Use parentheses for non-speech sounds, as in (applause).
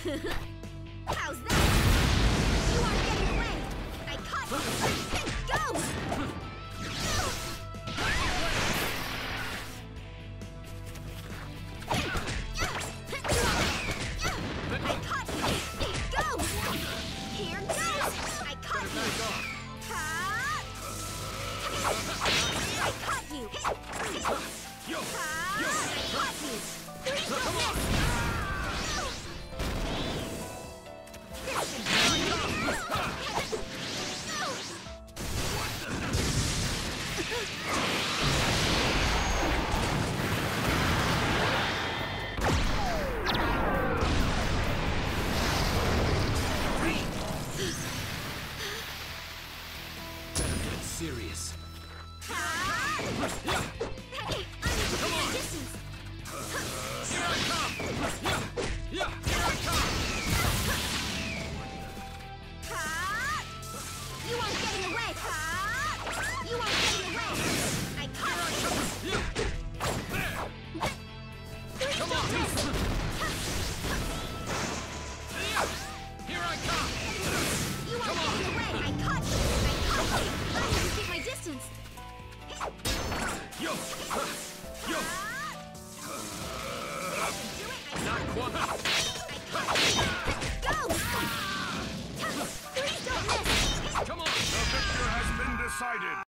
(laughs) How's that? serious. Come on. Distance. Here I You aren't getting away! Ha! You aren't Not quite.